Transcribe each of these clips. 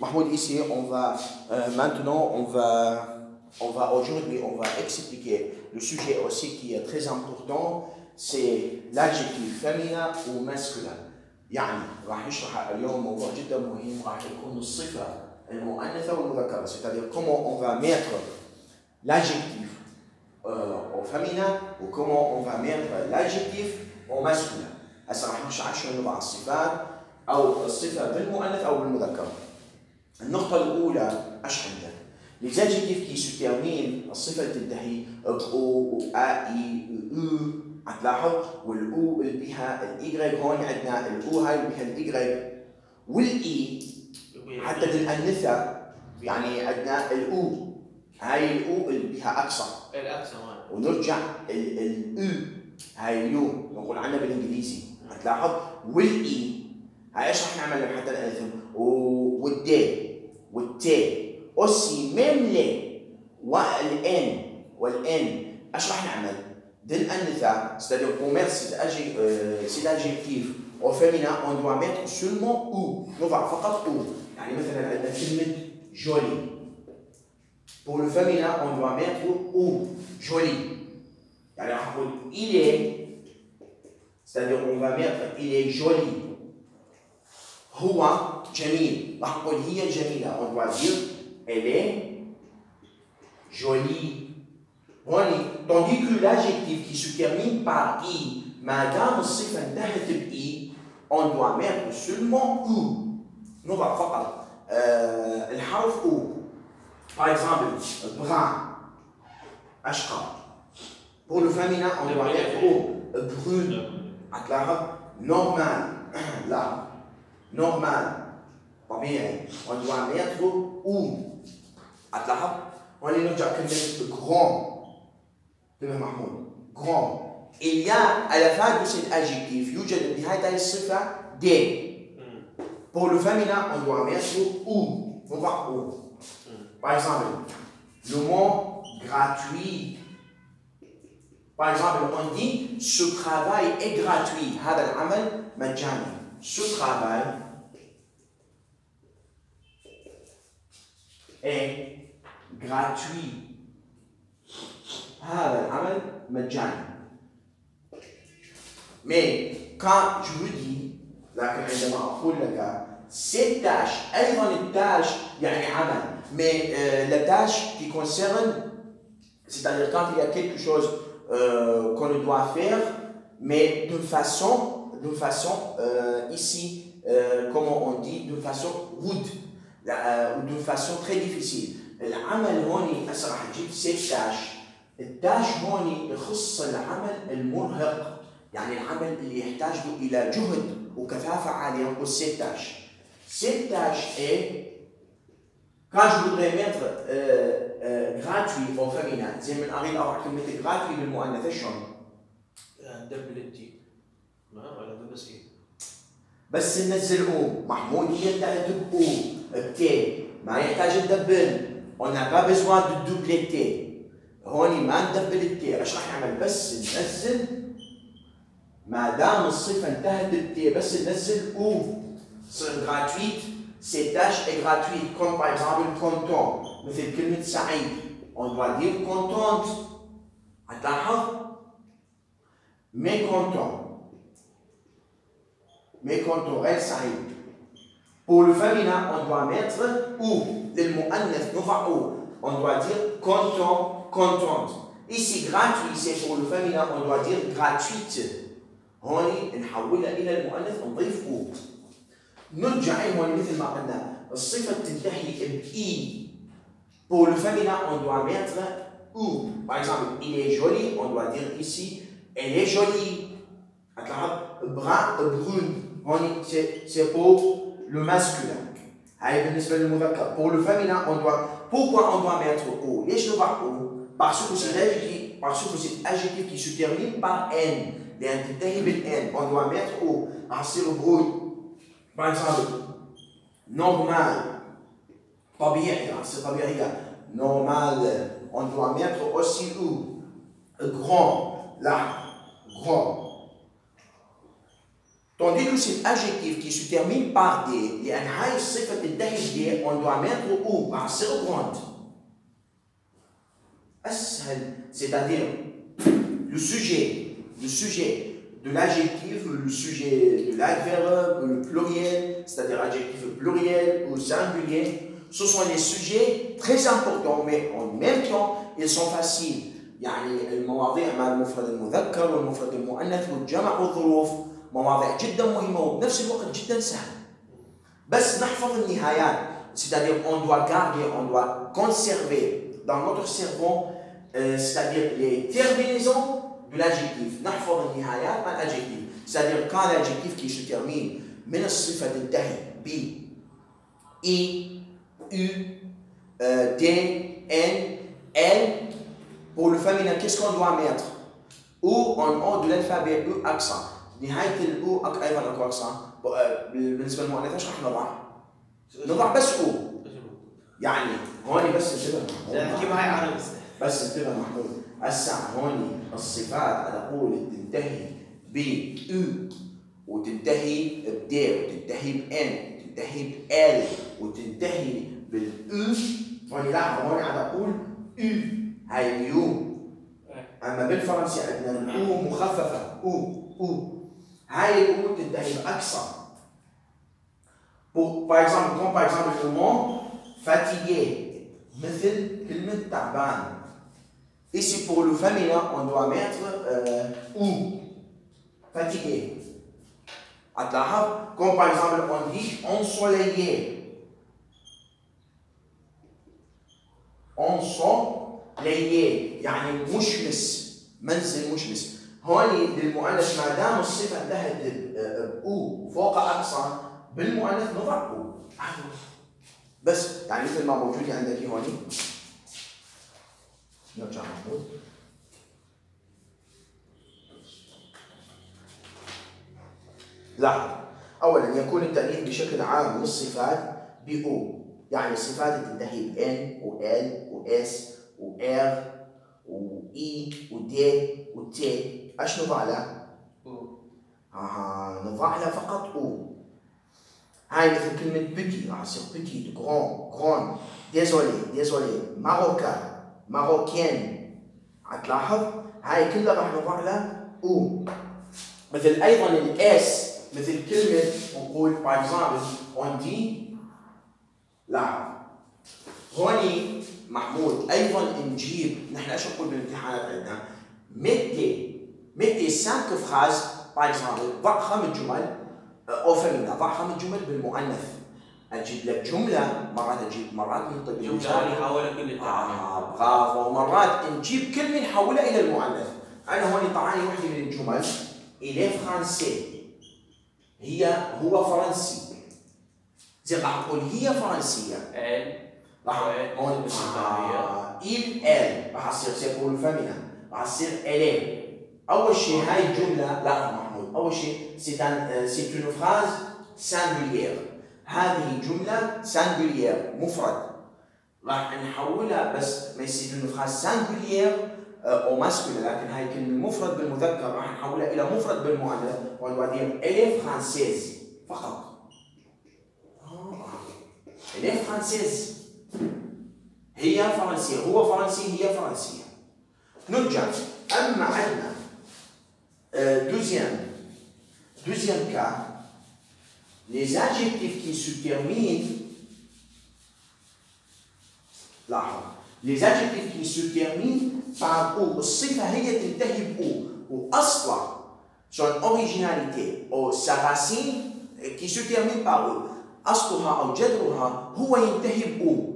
Mahmoud, ici, on va euh, maintenant, on va, on va aujourd'hui, on va expliquer le sujet aussi qui est très important, c'est l'adjectif féminin ou masculin. يعني راح نشرح اليوم موضوع جدا مهم راح يكون الصفة المؤنثة والمذكرة c'est-à-dire comment on va mettre l'adjectif euh, au féminin ou comment on va mettre l'adjectif au masculin هسه راح نشرح شنو نوع الصفات او الصفة بالمؤنث او بالمذكر النقطة الأولى إيش عندك؟ Les adjectifs qui se terminent الصفة اللي تنتهي بأو وآ إي أو هتلاحظ والأو اللي بها الإيجريك هون عندنا الأو هاي اللي بها الإيجريك والإي حتى بالأنثى يعني عندنا الأو. هاي الأو اللي بها أقصى. الأقصى ونرجع الأو هاي اليو نقول عنها بالإنجليزي. هتلاحظ والإي هاي إيش راح نعمل حتى الأنثى والدي والتاء أسي ميم لي والآن والآن. أش راح نعمل؟ دل أنثى ستادي أومير سيت أجي سيت أجيكتيف أو فيمينا أون دوا ميت سولمون أو نوضع فقط أو يعني مثلا عندنا كلمة joli pour le féminin on doit mettre e jolie يعني راح نقول elle est c'est-à-dire on va mettre elle est jolie هو جميل راح نقول هي جميلة on doit dire elle est jolie. Tandis que l'adjectif qui se termine par i, madame الصفة انتهت بإي, on doit mettre seulement ou. نضع فقط euh, الحرف او. Par exemple, brun, أشقر. Pour le féminin, on doit mettre او. brune, هتلاحظ normal, لا normal, طبيعي. On doit mettre ou. هتلاحظ وهنا نرجع كلمة grand انتبه محمود grand il y a à la fin de cet adjectif يوجد بنهاية هذه الصفة des pour le féminin on doit mettre ou on va ou par exemple le mot gratuit par exemple on dit ce travail est gratuit هذا العمل مجاني ce travail est gratuit هذا العمل مجاني mais quand je vous dis لكن عندما اقول لك cette tâche ايضا التاش يعني عمل mais euh, la tâche qui concerne c'est-à-dire quand il y a quelque chose euh, qu'on doit faire mais d'une façon d'une façon euh, ici comment on dit d'une façon rude ou d'une façon très difficile. العمل هون هسه راح تجيب ست داش الداش هون يخص العمل المرهق يعني العمل اللي يحتاج إلى جهد وكثافه عاليه نقول ست داش ست داش إيه quand je voudrais mettre euh, euh, gratuit au féminin زي من اريد اضع كلمه gratuit بالمؤنث شلون؟ دبل التي ما ولا بس ننزل أو محمود انتهت بأو بتي ما يحتاج ندبل on n'a pas besoin de doubler T هون ما ندبل التي إيش راح نعمل؟ بس ننزل. ما دام الصفة انتهت بالتي بس ننزل أو صير gratuite cette tâche est gratuite comme par exemple content مثل كلمه سعيد on doit dire contente. هتلاحظ mécontent mécontent غير سعيد pour le féminin on doit mettre ou للمؤنث نضع أو on doit dire content contente ici gratuit c'est pour le féminin on doit dire gratuite هون نحولها إلى المؤنث نضيف أو نرجع هون مثل ما قلنا الصفه تنتهي باي pour le féminin on doit mettre ou par exemple il est joli on doit dire ici elle est jolie brun brune c'est pour le masculin. Pour le féminin, on doit. Pourquoi on doit mettre O? Parce que c'est l'adjectif, parce que c'est adjectif qui se termine par N. On doit mettre O. C'est le bruit. Par exemple, normal. Pas bien, hein, c'est pas bien, Normal. On doit mettre aussi O. Grand. Là. Grand. Tandis que c'est l'adjectif qui se termine par des, لأن هاي الصفة تنتهي ب on doit mettre ou par seconde. أسهل c'est-à-dire le sujet, le sujet de l'adjectif, le sujet de l'adverbe, le pluriel, c'est-à-dire adjectif pluriel ou singulier, ce sont des sujets très importants, mais en même temps, ils sont faciles. يعني المواضيع مع المفرد المذكر والمفرد المؤنث والجمع والظروف مواضيع جدا مهمة وبنفس الوقت جدا سهلة. بس نحفظ النهايات c'est-à-dire on doit garder, on doit conserver dans notre cerveau euh, c'est-à-dire les terminaisons de l'adjectif نحفظ النهايات مع الادجكتيف c'est-à-dire quand l'adjectif qui se termine من الصفة تنتهي ب i u euh, d n l pour le féminin qu'est-ce qu'on doit mettre ou en haut de l'alphabet u accent نهاية الأو أيضا أكو اكسنت بالنسبة للمؤنث إيش راح نضع؟ نضع بس أو. يعني هون بس انتبه كيف هاي عربي بس. انتبه محمود هسه هون الصفات أنا أقول تنتهي ب أو وتنتهي ب د وتنتهي ب ان وتنتهي ب ال وتنتهي بالاو هون لاحظوا هون عم أقول أو. هاي اليو أما بالفرنسي عندنا الأو مخففة. أو أو. هاي الاو تنتهي باكثر Pour, par exemple, comme par exemple le mot fatigué, مثل كلمة تعبان. Ici pour le féminin, on doit mettre euh, ou, fatigué. هتلاحظ comme par exemple on dit ensoleillé. ensoleillé يعني مشمس منزل مشمس. هون للمؤنث ما دام الصفة انتهت بأو فوق أقصى بالمؤنث نضع أو. بس يعني مثل ما موجود عندك هون نرجع محمود لاحظ. اولا يكون التأنيث بشكل عام للصفات ب e. يعني الصفات تنتهي ب N و L و S و R و E و D و T. إيش نضع له؟ آه نضع له فقط e. هاي مثل كلمة petit راح تصير petite grand grande désolé désolée marocain marocaine هتلاحظ هاي كلها راح نضع لها e. مثل أيضا ال s مثل كلمة نقول par exemple on dit لاحظ هوني محمود أيضا نجيب نحن إيش نقول بالامتحانات عندنا؟ mettez mettez cinq phrases par exemple ضع خمس جمل au féminin ضع خمس جمل بالمؤنث أجيب لك جمله مرات أجيب مرات ننطق جمله نحولها كل آه برافو مرات نجيب كلمه نحولها إلى المؤنث أنا هون عطاني وحده من الجمل il est français هي هو فرنسي زين راح أقول هي فرنسيه il راح هون آه il elle. راح تصير سيكون féminin راح تصير الي أول شيء هاي الجملة لا محمود. أول شيء c'est c'est une phrase singulière هذه جملة singulière مفرد. راح نحولها بس ما يصير une phrase singulière au masculin لكن هاي كلمة مفرد بالمذكر. راح نحولها إلى مفرد بالمؤنث ونوديها elle est française فقط. elle est française. هي فرنسية هو فرنسي هي فرنسية. نرجع. أما عندنا دوزيام دوزيام كا les adjectifs qui se terminent, لاحظ les adjectifs qui se terminent par ou الصفة هي تنتهي بأو وأصلا son originalité أو sa racine qui se termine par أو أصلها أو جذرها هو ينتهي بأو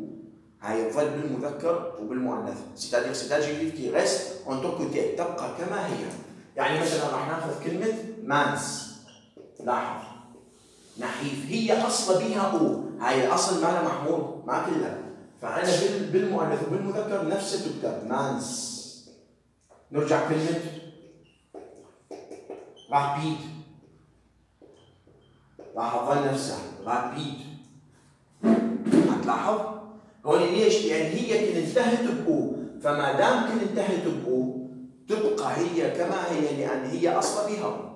هاي يظل بالمذكر وبالمؤنث c'est-à-dire cet adjectif qui reste en tant que tel تبقى كما هي يعني مثلا راح ناخذ كلمة مانس. لاحظ. نحيف. هي أصل بها أو. هاي الأصل مالها محمود ما كلها. فأنا بالمؤنث وبالمذكر نفس تكتب مانس. نرجع كلمة. رابيد. راح تظل نفسها. رابيد. هتلاحظ؟ هون ليش؟ لأن هي كن انتهت بأو فما دام كن انتهت بأو تبقى هي كما هي لأن هي أصل بها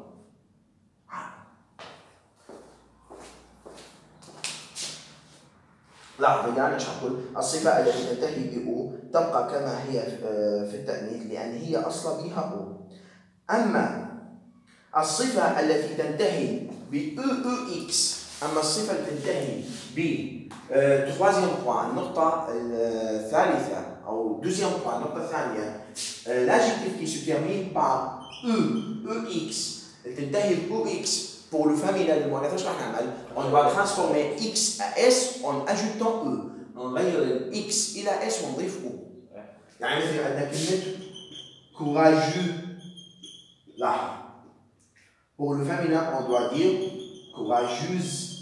لاحظوا يعني إيش أقول؟ الصفة التي تنتهي ب e تبقى كما هي آه، في التأنيث لأن هي أصل بها e أما الصفة التي تنتهي ب e u x أما الصفة التي تنتهي ب آه، troisième point النقطة الثالثة آه، ou deuxième point النقطة الثانية l'adjectif qui se termine par e, ex تنتهي ب ex pour le familial المؤنث ايش راح نعمل؟ on doit transformer x à s en ajoutant e نغير ال x إلى s ونضيف o يعني مثلا عندنا كلمة courageux لاحظ pour le féminin on doit dire courageuse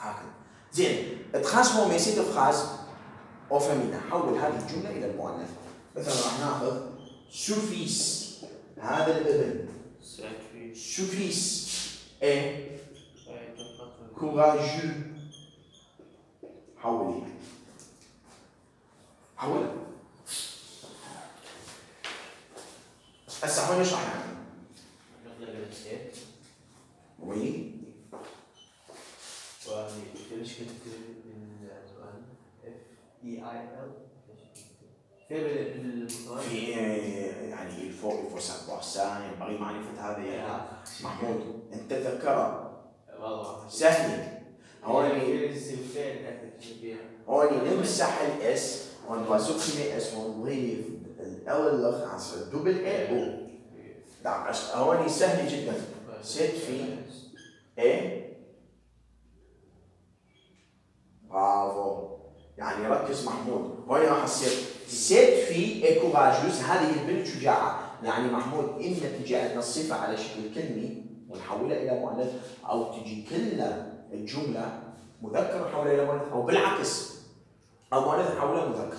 هكذا زين ترانسفورمي أو فيمينا حول هذه الجملة إلى المؤنث مثلا راح نأخذ سوفيس. هذا الابن. سوفيس. اي كوراجو حولي حولها هسه هون إيش راح نعمل؟ وي ليش كنت إي آي إل؟ في يعني الفو سابوار سا ينبغي معرفة هذا يا محمود. أنت تذكره؟ سهل. هون هون نمسح الاس سكمي إس؟ ونضيف ال اللغة عصر. إي أو نعم هون سهل جدا. سيت في إيه برافو. يعني ركز محمود. هون راح تصير سيت في كوراجوز هذه البنت شجاعة. يعني محمود اما تجي عندنا الصفة على شكل كلمة ونحولها إلى مؤنث أو تجي كلها الجمله مذكر نحولها إلى مؤنث أو بالعكس أو مؤنث نحولها مذكر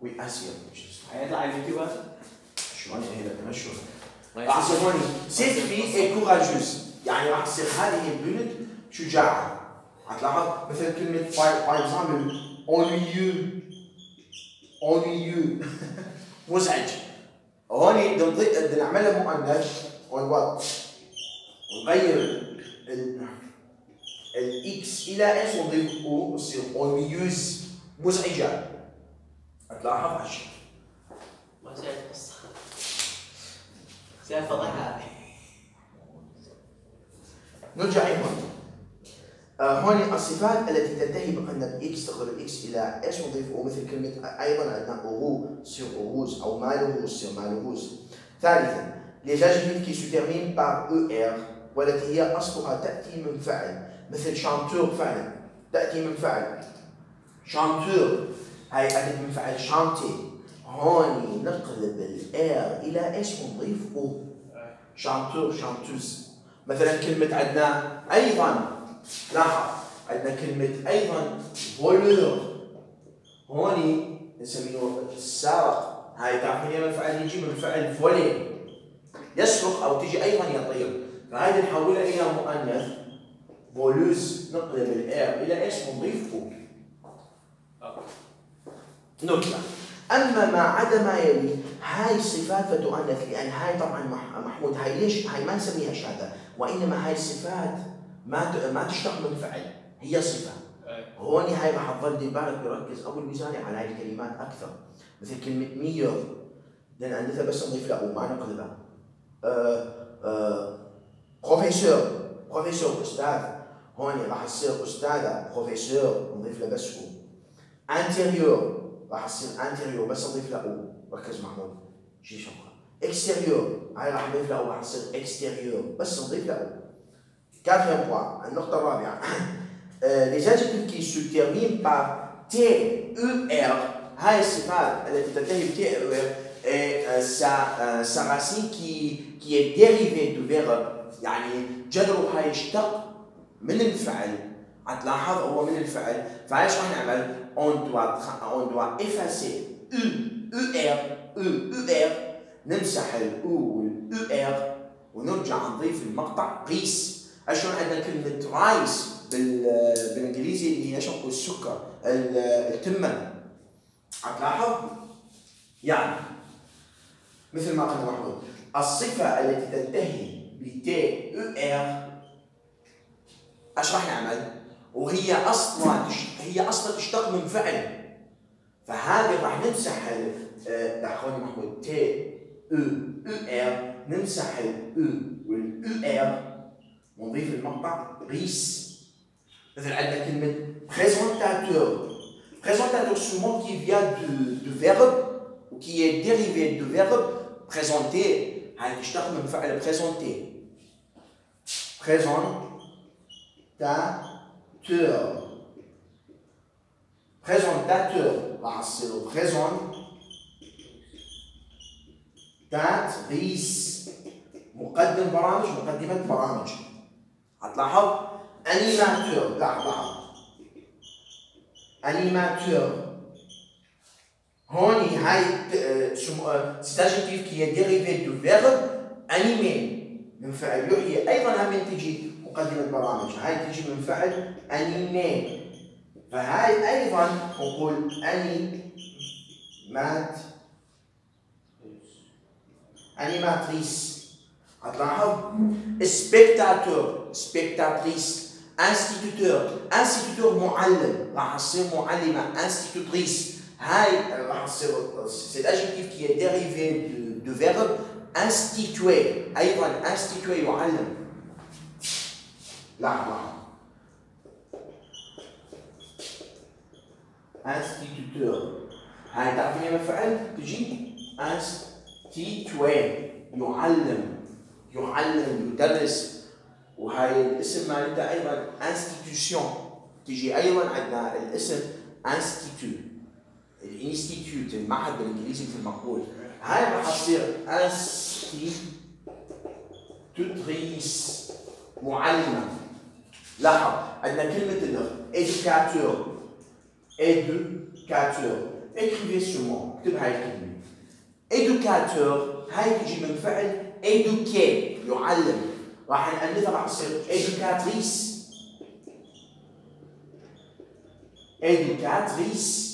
وي اسيا هيطلع الفيديو شلون هي تمشوا راح تصير هون. سيت في كوراجوز يعني راح تصير هذه البنت شجاعة. هتلاحظ مثل كلمة par exemple ennuyeux. Ennuyeux. مزعج هون بدنا نعملها مؤنث ونوات نغير ال x إلى s ونضيف e تصير ennuyeuse مزعجة. هتلاحظ هالشيء ما سألت قصة سألت فضحها نرجع هون. هون الصفات التي تنتهي بقلنا ب x نقلب ال x إلى s نضيف e مثل كلمة أيضا عندنا heureux تصير heureuse أو malheureux تصير malheureuse ثالثا les adjectifs qui se terminent par eur والتي هي أصلها تأتي من فعل مثل chanteur فعلا تأتي من فعل. chanteur هاي اتت من فعل chanter هون نقلب ال r إلى s نضيف e chanteur chanteuse مثلا كلمة عندنا أيضا. لاحظ عندنا كلمة أيضا voleur هوني نسميه السارق. هاي تعرفون من الفعل يجي؟ من فعل voler. يسرق أو تجي أيضا يطير. فهذه نحولها إلى مؤنث. voleuse نقلب ال r إلى s نضيف e نكتة أما ما عدا ما يلي هاي صفات فتؤنث. لأن هاي طبعا محمود هاي ليش؟ هاي ما نسميها شهادة. وإنما هاي صفات ما ما تشتق من فعل. هي صفة. هون هاي راح تظل بالك يركز ابو الميزاني على هاي الكلمات أكثر. مثل كلمة مير لأن عندنا بس نضيف له ما نقلبها بروفيسور بروفيسور أستاذ. هون راح تصير أستاذة. بروفيسور نضيف له بس هو intérieur راح تصير intérieure بس نضيف له e. ركز محمود شي شغلة. extérieur هاي راح نضيف له راح تصير extérieure بس نضيف له e. Quatrième point, النقطة الرابعة les adjectifs qui se terminent par TEUR هاي الصفات التي تنتهي ب TEUR et sa, racine qui, qui est dérivée du verbe يعني جذرها يشتق من الفعل هتلاحظ هو من الفعل فايش راح نعمل؟ on doit on doit effacer U ER U ER نمسح الأو والER ونرجع نضيف المقطع قيس شلون عندنا كلمة رايس بالإنجليزي اللي هي شو السكر التمن هتلاحظ؟ يعني مثل ما قلنا محمود الصفة التي تنتهي ب تي أو ار إيش راح نعمل؟ وهي أصلا هي أصلا تشتق من فعل. فهذه راح نمسح اخواني محمود تي أو أو ار نمسح الاو والاو ار ونضيف المقطع ريس مثل عندنا كلمه بريزونتاتور بريزونتاتور سو مون كي فيان دو de verbe ou qui est dérivé de verbe présenter هاي تشتق من فعل présenter. Présentateur. Présentateur. راح تصير présentatrice مقدم برامج مقدمة برامج هتلاحظ؟ animateur لاحظ لاحظ animateur. هون هاي c'est adjectif qui est dérivé du verbe animer. من فعل. يحيي أيضا هم تجي مقدمه برامج هاي تجي من فعل animer فهاي أيضا نقول animateur animatrice هتلاحظ spectateur spectatrice instituteur instituteur معلم راح تصير معلمه institutrice هاي راح تصير c'est dérivé du, du verbe instituer. أيضا instituer يعلم لحظه instituteur. هاي تعرفين من فعل تجي instituer يعلم يعلم يدرس. وهاي الاسم مالتها أيضا institution. تجي أيضا عندنا الاسم institut ال institute المعهد بالانجليزي مثل ما نقول هاي راح تصير institutrice معلمة. لاحظ عندنا كلمة اللغة éducateur éducateur écrivez sur اكتب هاي الكلمة. educateur هاي تجي من فعل educate. يعلم. راح نألفها راح تصير educatrice. Educatrice.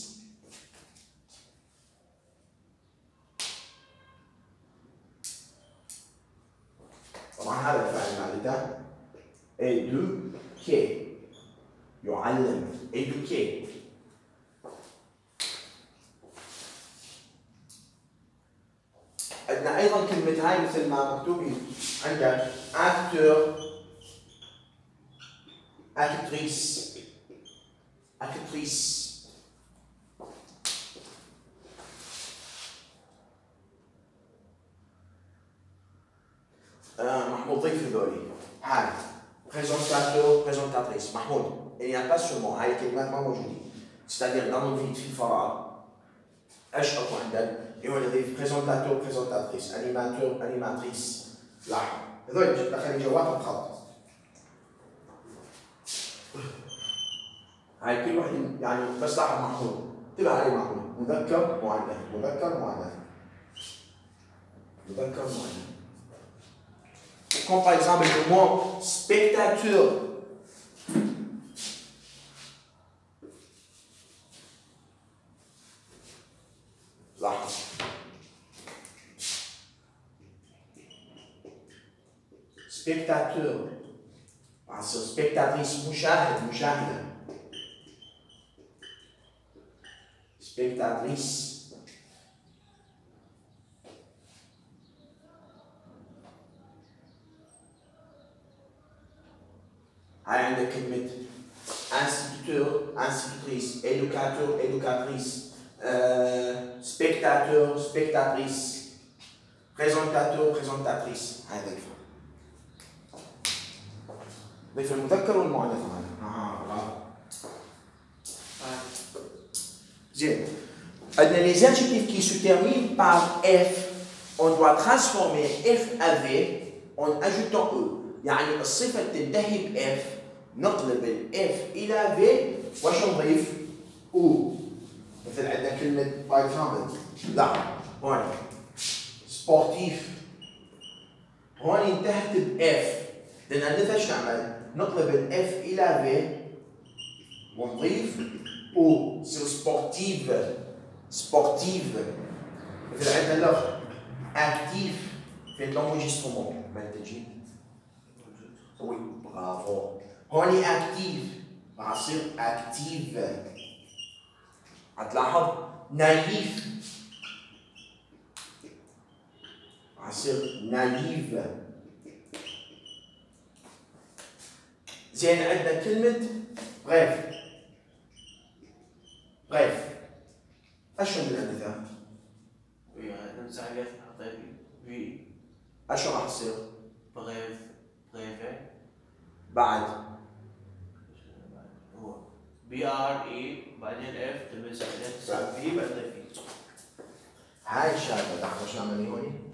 طبعا هذا الفعل مالته educate. يعلم. Educate. عندنا أيضا كلمة هاي مثل ما مكتوب عندك acteur actrice actrice محمود ضيف هذولي هاي présentateur présentatrice محمود il n'y a هاي الكلمات ما موجودين c'est-à-dire في فراغ إيش اكو عندك؟ اللي هو نضيف présentateur présentatrice animateur animatrice لاحظ هذول دخلي جواتهم خط هاي كل واحد يعني بس لاحظ محمود انتبه عليه محمود مذكر مؤنث مذكر مؤنث مذكر مؤنث Comme par exemple le mot spectateur. spectateur, also spectatrice mouchard, moucharde, spectatrice, mit instituteur, institutrice, éducateur, éducatrice, euh, spectateur, spectatrice, présentateur, présentatrice, Heidegger. ضيف المذكر والمؤنث معنا. Zéro. Les adjectifs qui se terminent par F, on doit transformer F à V en ajoutant E. يعني الصفة تنتهي ب F نقلب ال F إلى V وش نضيف؟ E مثل عندنا كلمة par exemple لاحظ هون sportif هون انتهت ب F لأن إيش نعمل؟ نقلب ال F إلى V ونضيف E يصير sportif sportive مثل عندنا الأخ actif في l'enregistrement. ما تجي Oui, bravo. هون actif راح يصير active هتلاحظ naïf راح يصير naïve زين عندنا كلمة غيف غيف أشو بنأنثها؟ نمسح عليه نحطه في أشو راح يصير؟ بغيف بغيفة. بعد. هو بي ار اي بعدين اف عليه تصير في بعدين في هاي الشغلة لحظه شو نعمل هون؟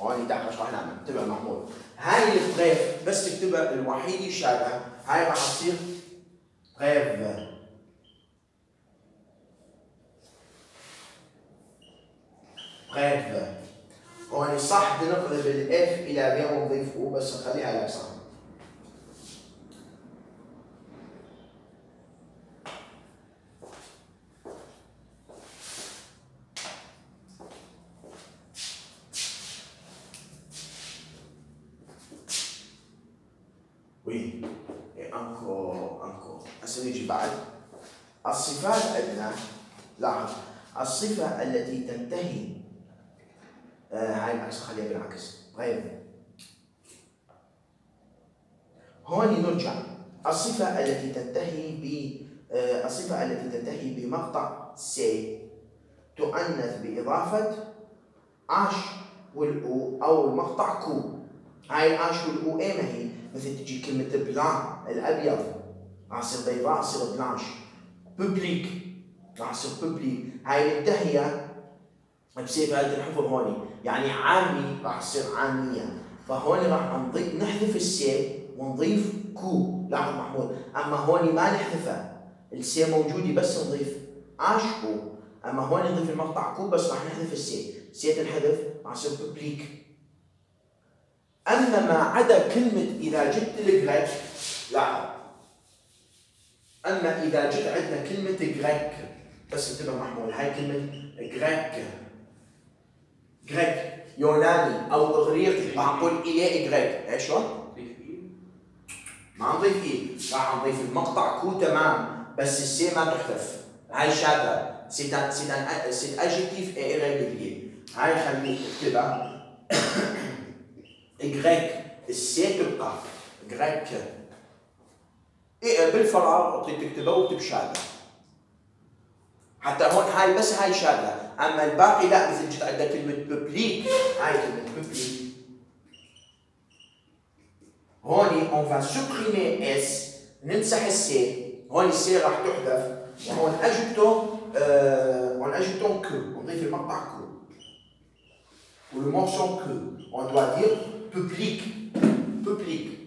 هون دقيقه شو راح نعمل؟ انتبه محمود هاي الغيف بس تكتبها الوحيد شابه هاي راح تصير غيف غيف هون صح بنقلب الاف إلى بي ونضيف أو بس نخليها لك صح وي إيه، انكو انكو هسه نيجي بعد الصفات عندنا لاحظ الصفة التي تنتهي آه هاي العكس خليها بالعكس غير هون نرجع الصفة التي تنتهي ب آه الصفة التي تنتهي بمقطع سي تؤنث بإضافة عاش وال E أو المقطع que. هاي ال H وال E إيه ما هي؟ مثل تجي كلمة blanc الأبيض راح يصير بيضاء يصير blanche. public راح يصير publique هاي منتهية ب C ف هذه الحفظ هوني. يعني عامي راح يصير عامية. فهون راح نضيف نحذف ال C ونضيف que. لاحظ محمود. أما هون ما نحذفه. ال C موجودة بس نضيف H que. أما هون نضيف المقطع que بس راح نحذف ال C C تنحذف يصير publique أما ما عدا كلمة إذا جبت ال grec لاحظ أما إذا جت عندنا كلمة grec بس انتبه محمود هاي كلمة grec grec يوناني أو إغريقي راح نقول إليه grecque إيش شلون؟ ما نضيف E راح نضيف المقطع que تمام بس ال C ما تحذف. هاي شاذة. cet cet cet adjectif irrégulier هاي خليك اكتبها grec ال C تبقى grecque إيه بالفراغ تكتبه شاذة حتى هون هاي بس هاي شاذة أما الباقي لا مثل جت عندنا كلمة public هاي كلمة public هون on va supprimer C نمسح السي هون السي راح تحذف. وهون اجبتون euh, en ajoutant que نضيف المقطع que ou le mention que on doit dire public public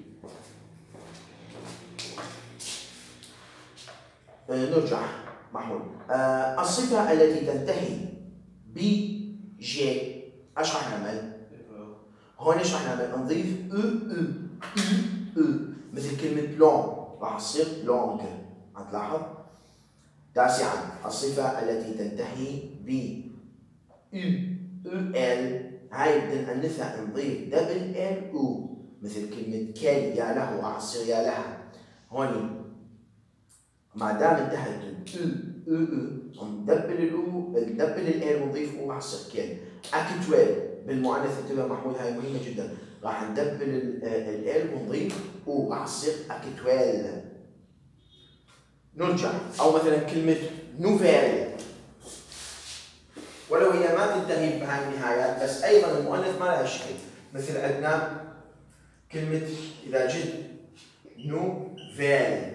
نرجع محمود الصفة التي تنتهي ب جي إيش راح نعمل؟ هون إيش راح نعمل؟ نضيف أو أو أو أو مثل كلمة لون راح تصير لونج هتلاحظ؟ تاسعا الصفة التي تنتهي ب أو أو ال هاي بدنا نأنثها نضيف دبل ال أو. مثل كلمة كي يا له تصير يا لها. هون ما دام انتهت أو ندبل الاو ندبل ال ونضيف راح تصير كي actuelle بالمؤنث انتبه محمود هاي مهمة جدا. راح ندبل ال l ونضيف e راح تصير actuelle نرجع. أو مثلا كلمة nouvelle ولو هي ما تنتهي بهاي النهايات بس أيضا المؤنث ما لها شكل مثل عندنا كلمة إذا جد nouvelle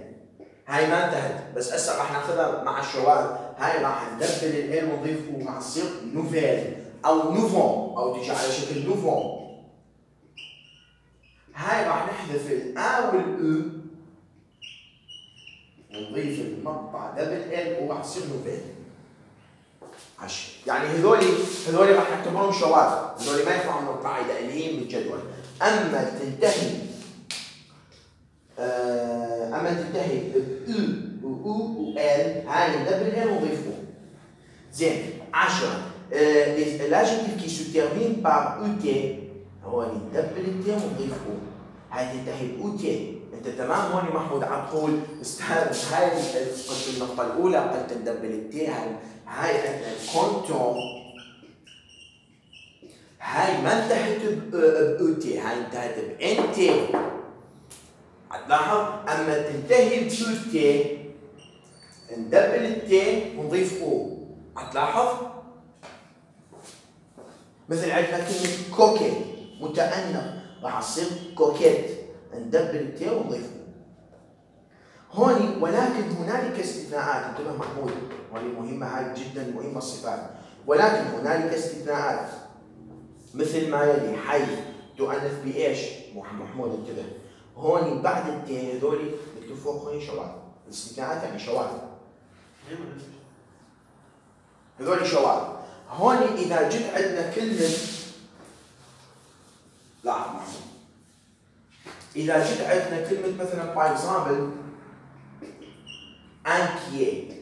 هاي ما انتهت بس هسه راح ناخذها مع الشواذ هاي راح ندبل ال ونضيف وراح تصير نوفيل أو نوفون أو تجي على شكل نوفون هاي راح نحذف الا والاو ونضيف المقطع دبل إل وراح يصير نوفيل عشر. يعني هذولي هذولي راح نعتبرهم شواذ. هذولي ما ينفعوا من القاعده اللي هي من الجدول أما تنتهي آه، أما تنتهي ب أو و أو و ال هاي دبل ال ونضيف أو زين 10 آه l'adjectif qui se termine par ut هو ندبل التي ونضيف أو هاي تنتهي باوت أنت تمام؟ هون محمود عم تقول أستاذ هاي قلت النقطة الأولى قلت ندبل التي هاي هاي كونتون. هاي ما انتهت بأوتي هاي انتهت بأنتي. تلاحظ أما تنتهي ب e t ندبل ال t ونضيف e. هتلاحظ؟ مثل عندنا كلمة coquet متأنق راح تصير coquette. ندبل ال t ونضيف e هوني ولكن هنالك استثناءات. انتبه محمود. وهي مهمة هاي جدا مهمة الصفات. ولكن هنالك استثناءات. مثل ما يلي حي. تؤنث بإيش؟ محمود انتبه. هون بعد التي هذول نكتب فوق هون شواذ الاستثناءات يعني شواذ هذول شواذ هون إذا جيت عندنا كلمه لاحظ محمود. إذا جيت عندنا كلمه مثلا باي انكيي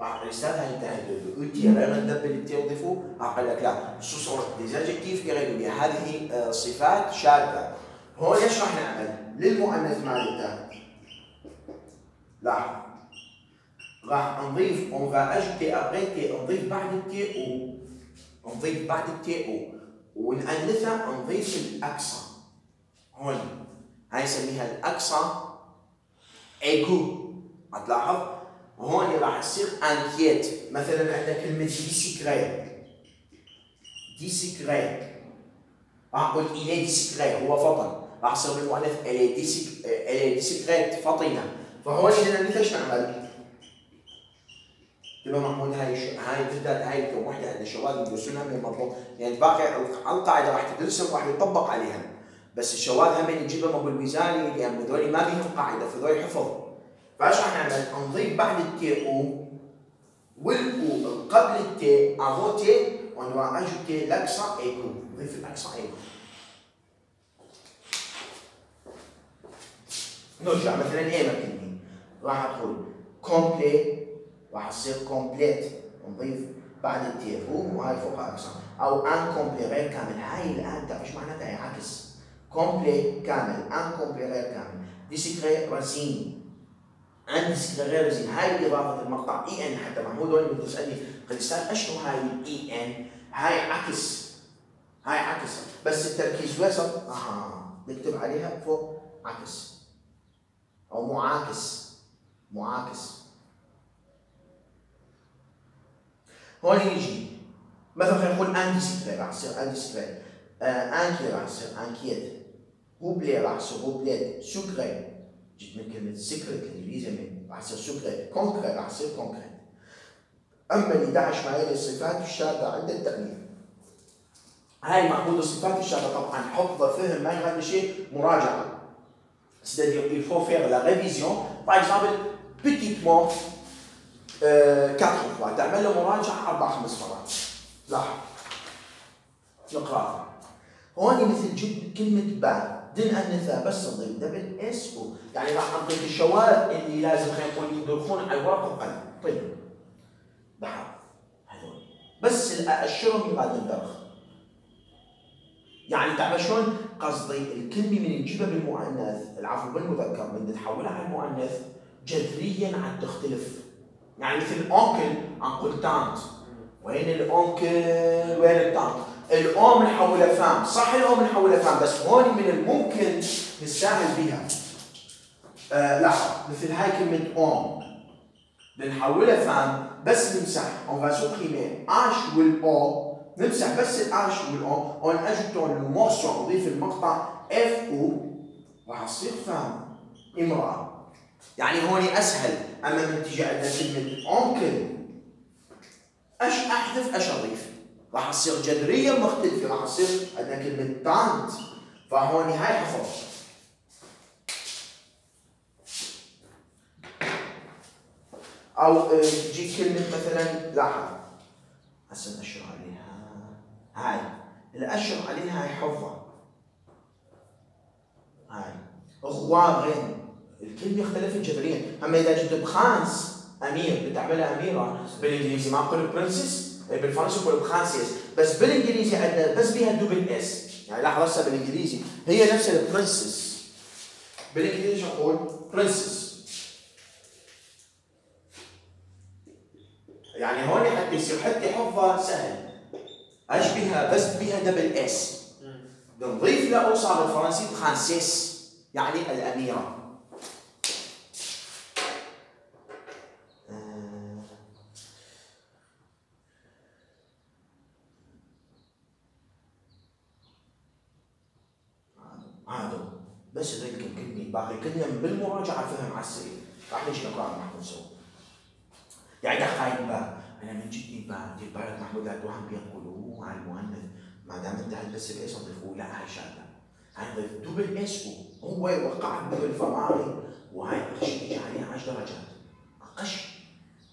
راح الاستاذ هاي انتهت اوتي غير ندبل التي وضيفه أقول لك لا صورة ديزاجكتيف يغيروا بها هذه صفات شاذة هون إيش راح نعمل؟ للمؤنث مالته لاحظ راح نضيف اون فا اجتي ابغي تي نضيف بعد التي أو. نضيف بعد التي أو. ونأنثها نضيف الاقصى هون. هاي نسميها الاقصى ايكو هتلاحظ؟ هون راح يصير انكيت. مثلا عندنا كلمة ديسيكري ديسيكري راح أقول الي ديسيكري هو فطن راح يصير بالمؤنث الي ديسيك الي ديسيكريت فطينه فهون اذا انت إيش نعمل؟ تبقى محمود هاي ش... هاي بالذات هاي لو وحده عندنا شواذ يدرسونها من الموضوع يعني باقي القاعدة راح تدرسها وراح يطبق عليها. بس الشواذ هم يجيبهم بالميزاني لأن هذول ما بيهم قاعدة فذول حفظ. فايش راح نعمل؟ نضيف بعد التي أو والاو قبل التي افو تي on va ajouter l'accent aigu نضيف الاكسنت aigu نرجع مثلا إيه مكاني راح أقول كومبلي راح تصير كومبليت نضيف بعد التي أو وهاي فوقها اكسنت أو ان كومبلي غير كامل هاي الان إيش معناتها هي عكس كومبلي كامل ان كومبلي غير كامل ديسيكري رزين عندي غير زين. هاي إضافة المقطع اي ان حتى محمود هون بتسالني قد أستاذ أشنو هاي الاي ان؟ هاي عكس. هاي عكس. بس التركيز وسط أها. نكتب عليها فوق عكس. أو معاكس. معاكس. هون يجي. مثلا خلينا نقول انتي سكري راح يصير انتي سكري أنكي راح يصير انكيت هوبلي راح يصير هوبليت سكري جيت من كلمة سكرت الانجليزي من يصير سكرت كونكريت يصير كونكريت اما ال 11 ما يلي الصفات الشاذة عند التأليف هاي معقود الصفات الشاذة طبعا حفظ فهم ما يغني شيء مراجعة C'est-à-dire, il faut faire la révision. Par exemple, petitement, euh, fois. تعمل له مراجعة أربع خمس مرات. لاحظ. نقراها. هون مثل جد كلمة باب. دن النثى بس نضيف دبل إس أو. يعني راح نعطيك الشواذ اللي لازم خلينا نقول يدرخون على الورق القلم. طيب. بحر. هذول. بس الشرم يبغى الدرخ يعني تعرف شلون؟ قصدي الكلمة من نجيبها بالمؤنث العفو بالمذكر من تحولها على المؤنث جذريا عم تختلف. يعني مثل اونكل عم قول تانت. وين ال oncle وين التانت؟ ال homme نحولها femme صح ال homme نحولها femme بس هون من الممكن نستعمل بها آه لاحظ مثل هاي كلمة homme. بنحولها femme بس نمسح. On va supprimer h وال o نمسح بس ال h وال o on ajoutons le morceau نضيف المقطع f e راح تصير femme امرأة. يعني هون أسهل. أما من تيجي عندنا كلمة اونكل أش أحذف أش أضيف. راح تصير جذريا مختلفة. راح تصير عندنا كلمه تانت فهون هاي حفظ أو آه، تجي كلمة مثلا لاحظ. هسه نشر عليها. هاي. اللي اشر عليها هاي حفظة. هاي. roi reine الكلمة اختلفت جذريا. أما إذا جبت prince أمير بتعملها أميرة. بالانجليزي ما أقول princess بالفرنسي بقول princesse بس بالإنجليزي عندنا بس بيها double s يعني لاحظ هسه بالإنجليزي. هي نفس ال princess بالإنجليزي شو نقول؟ princess يعني هون حتى يصير حتى حفظها سهل. اشبهها بس بها double s بنضيف له صار بالفرنسي برانسيس يعني الأميرة هذا بس هذول كلمة بالمراجعة فهم على السريع راح نجي نقرأ محمود سوا يعني دقائق بقى أنا من جدي بقى دير بالك محمود توهم بيقولوا مع المؤنث ما دام أنت بس الاس نضيفوه لا هاي شغلة. هاي نضيف دوبل اس هو يوقع دوبل فماري وهاي أقش يجي عليها 10 درجات. أقش.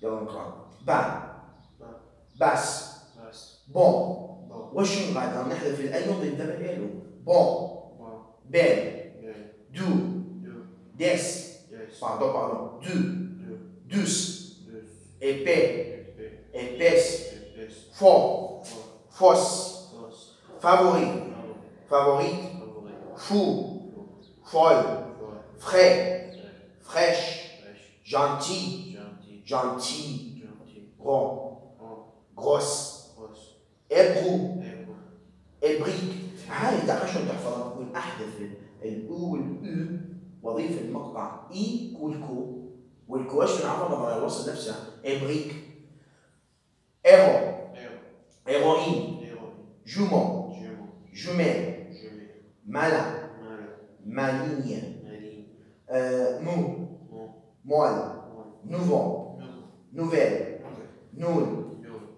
يلا نقرأ. با. بس. بون وشو بعد؟ نحذف الاي نضيف دبل ألو بون belle, doux, des, pardon, pardon, du, douce, épais, épaisse, fort, fausse, favori, favorite, fou, folle, frais, fraîche, gentil, gentil, rond, grosse, ébrou, ébrique, هاي دقيقة شلون تحفظها تقول احذف الاو والاو واضيف المقطع اي والكو والكو ايش بنعرفها الوصل نفسه ابريك ايرو ايروين جومون جوميل مالا مالينيا مو مول نوفون نوفيل نول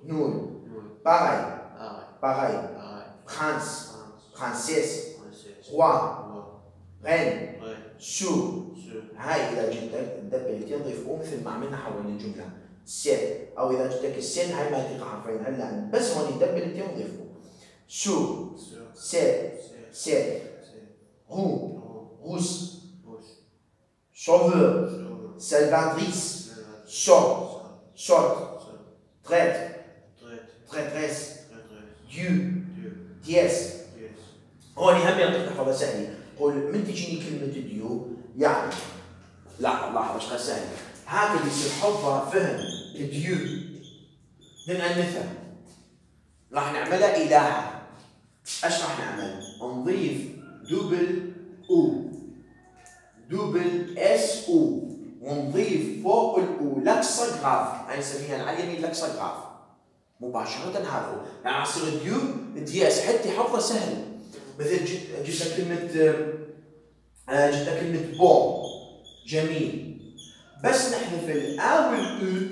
نول باreil pareil prince princesse roi reine سو هاي إذا جبت الدبلتين ضيفوه مثل ما عملنا حولنا الجملة. سين. أو إذا لك السين هاي ما تلقى حرفين هلا بس هون الدبلتين ضيفوه سو سيت سيت رو روس sauveur salvatrice. Sort sort traite traîtresse. Dieu. Dièse. هون هم يعطيك تحفظها سهلة. قول من تجيني كلمة ديو يعني. لاحظ لاحظ إيش سهل هذا اللي يصير حفظها فهم ديو ننأنثها راح نعملها إلهة إيش راح نعمل؟ نضيف دوبل أو. دوبل إس أو. ونضيف فوق الأو. لكسا يعني نسميها على اليمين لكسا مباشرة هذا يعني يصير dieu déesse حتى حفظه سهل. مثل جبت كلمة آه، جبت كلمة beau جميل. بس نحذف ال a وال u